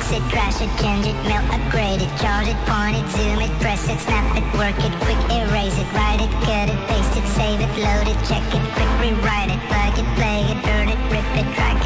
fix it, crash it, change it, mail, upgrade it, charge it, point it, zoom it, press it, snap it, work it, quick erase it, write it, cut it, paste it, save it, load it, check it, quick rewrite it, plug it, play it, burn it, rip it, drag